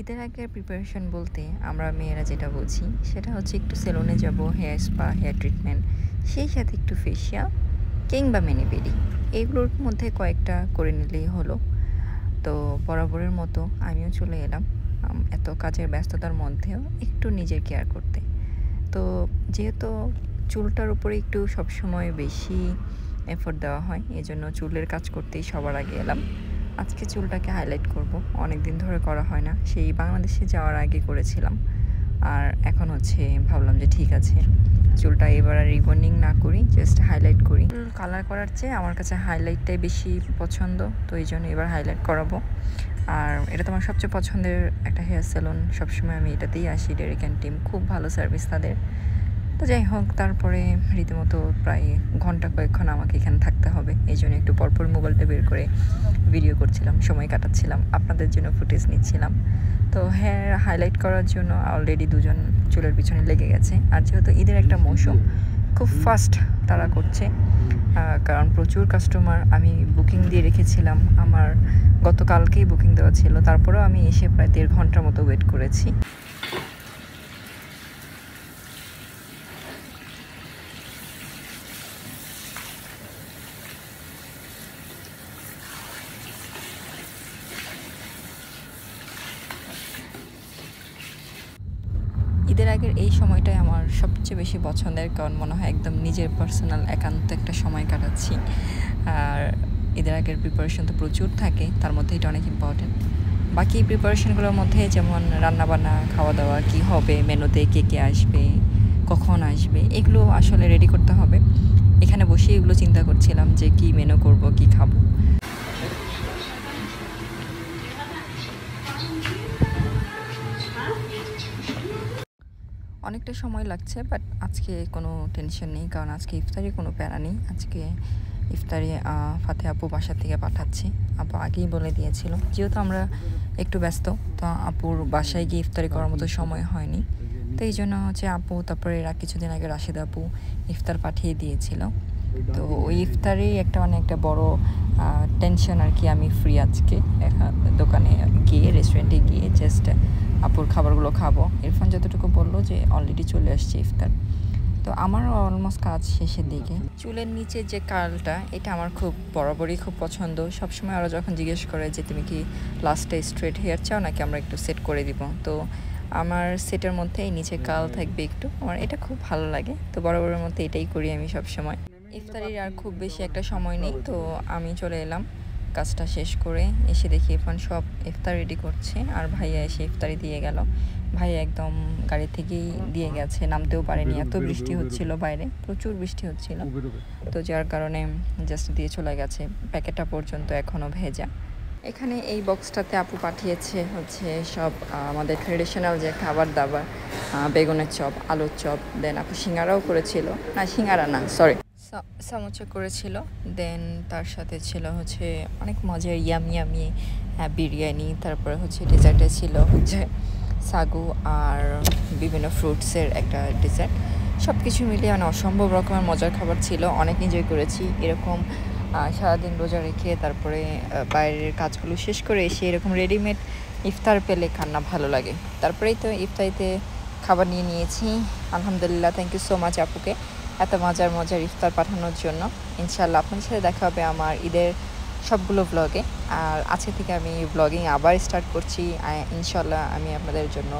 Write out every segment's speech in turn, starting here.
ঈদের আগের প্রিপারেশন বলতে আমরা মেয়েরা যেটা বুঝি, সেটা হচ্ছে একটু সেলুনে যাব হেয়ার স্পা হেয়ার ট্রিটমেন্ট সেই সাথে একটু ফেসিয়াল কিংবা মেনিপেডি এগুলোর মধ্যে কয়েকটা করে নিলেই হলো। তো বরাবরের মতো আমিও চলে এলাম এত কাজের ব্যস্ততার মধ্যেও একটু নিজের কেয়ার করতে। তো যেহেতু চুলটার উপরে একটু সবসময় বেশি এফোর্ট দেওয়া হয় এই জন্য চুলের কাজ করতেই সবার আগে এলাম। আজকে চুলটাকে হাইলাইট করব। অনেক দিন ধরে করা হয় না। সেই বাংলাদেশে যাওয়ার আগে করেছিলাম। আর এখন হচ্ছে ভাবলাম যে ঠিক আছে, চুলটা এবার আর রিবনিং না করি জাস্ট হাইলাইট করি। কালার করার চেয়ে আমার কাছে হাইলাইটটাই বেশি পছন্দ, তো এই জন্য এবার হাইলাইট করাবো। আর এটা তোমার সবচেয়ে পছন্দের একটা হেয়ার সেলুন সবসময় আমি এটাতেই আসি ডেরিক্যান টিম খুব ভালো সার্ভিস তাদের। তো যাই হোক, তারপরে রীতিমতো প্রায় ঘণ্টা কয়েকক্ষণ আমাকে এখানে থাকতে হবে। এই জন্য একটু পরপর মোবাইলটা বের করে ভিডিও করছিলাম, সময় কাটাচ্ছিলাম, আপনাদের জন্য ফুটেজ নিচ্ছিলাম। তো হ্যাঁ হাইলাইট করার জন্য অলরেডি দুজন চুলের পিছনে লেগে গেছে। আর যেহেতু ঈদের একটা মৌসুম, খুব ফাস্ট তারা করছে। কারণ প্রচুর কাস্টমার আমি বুকিং দিয়ে রেখেছিলাম। আমার গতকালকেই বুকিং দেওয়া ছিল, তারপরেও আমি এসে প্রায় দেড় ঘণ্টার মতো ওয়েট করেছি। ঈদের আগের এই সময়টাই আমার সবচেয়ে বেশি পছন্দের, কারণ মনে হয় একদম নিজের পার্সোনাল একান্ত একটা সময় কাটাচ্ছি। আর ঈদের আগের প্রিপারেশন তো প্রচুর থাকে, তার মধ্যে এটা অনেক ইম্পর্টেন্ট বাকি প্রিপারেশনগুলোর মধ্যে যেমন রান্নাবান্না খাওয়া দাওয়া কী হবে, মেনুতে কে কে আসবে, কখন আসবে, এগুলো আসলে রেডি করতে হবে। এখানে বসে এগুলো চিন্তা করছিলাম যে কি মেনু করব, কি খাব। অনেকটা সময় লাগছে বাট আজকে কোনো টেনশন নেই, কারণ আজকে ইফতারি কোনো প্যারা নেই। আজকে ইফতারি ফাতে আপু বাসার থেকে পাঠাচ্ছি। আপু আগেই বলে দিয়েছিল। যেহেতু আমরা একটু ব্যস্ত, তো আপুর বাসায় গিয়ে ইফতারি করার মতো সময় হয়নি। তো এই জন্য হচ্ছে আপু, তারপরে এরা কিছুদিন আগে রাশেদ আপু ইফতার পাঠিয়ে দিয়েছিল। তো ওই ইফতারেই একটা মানে একটা বড় টেনশন আর কি আমি ফ্রি আজকে। দোকানে গিয়ে রেস্টুরেন্টে গিয়ে জাস্ট আপুর খাবারগুলো খাব। ইরফান যতটুকু বলল যে অলরেডি চলে আসছে ইফতার। তো আমার অলমোস্ট কাজ শেষের দিকে। চুলের নিচে যে কার্লটা এটা আমার খুব, বরাবরই খুব পছন্দ। সবসময় ওরা যখন জিজ্ঞেস করে যে, তুমি কি লাস্টে স্ট্রেট হেয়ার চাও নাকি আমরা একটু সেট করে দিব? তো আমার সেটের মধ্যে এই নিচে কাল থাকবে একটু। আমার এটা খুব ভালো লাগে। তো বরাবরের মধ্যে এটাই করি আমি সব সময় ইফতারির আর খুব বেশি একটা সময় নেই তো আমি চলে এলাম কাজটা শেষ করে এসে দেখি ইরফান সব ইফতার রেডি করছে আর ভাইয়া এসে ইফতারি দিয়ে গেল। ভাইয়া একদম গাড়ি থেকেই দিয়ে গেছে নামতেও পারেনি এত বৃষ্টি হচ্ছিল বাইরে প্রচুর বৃষ্টি হচ্ছিল। তো যার কারণে জাস্ট দিয়ে চলে গেছে প্যাকেটটা পর্যন্ত এখনও ভেজা। এখানে এই বক্সটাতে আপু পাঠিয়েছে হচ্ছে সব আমাদের ট্রেডিশনাল যে খাবার দাবার বেগুনের চপ আলুর চপ দেন আপু সিঙ্গারাও করেছিল। না সিঙ্গারা না সরি সামোচা করেছিল। দেন তার সাথে ছিল হচ্ছে অনেক মজার ইয়াম ইয়ামি বিরিয়ানি, তারপরে হচ্ছে ডেজার্টে ছিল হচ্ছে সাগু আর বিভিন্ন ফ্রুটসের একটা ডেজার্ট সব কিছু মিলিয়ে মানে অসম্ভব রকমের মজার খাবার ছিল। অনেক এনজয় করেছি। এরকম সারাদিন রোজা রেখে তারপরে বাইরের কাজগুলো শেষ করে এসে এরকম রেডিমেড ইফতার পেলে খান্না ভালো লাগে। তারপরেই তো ইফতারিতে খাবার নিয়ে নিয়েছি। আলহামদুলিল্লাহ থ্যাংক ইউ সো মাচ আপুকে। এত মজার মজার ইফতার পাঠানোর জন্য। ইনশাল্লাহ আপনাদের সাথে দেখা হবে আমার ঈদের সবগুলো ব্লগে আর আজকে থেকে আমি ব্লগিং আবার স্টার্ট করছি। ইনশাল্লাহ আমি আপনাদের জন্য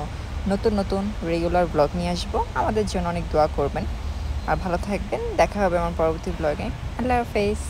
নতুন নতুন রেগুলার ব্লগ নিয়ে আসব। আমাদের জন্য অনেক দোয়া করবেন। আর ভালো থাকবেন। দেখা হবে আমার পরবর্তী ব্লগে আল্লাহ হাফেজ।